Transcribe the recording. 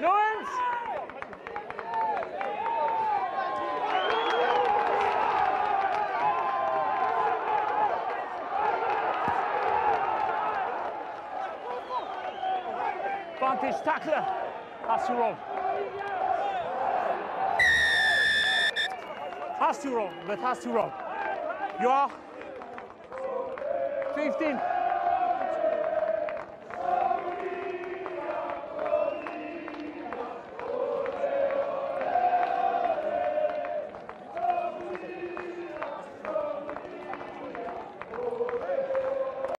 Lawrence! Advantage tackler. Has to roll. Has roll, but. You are 15.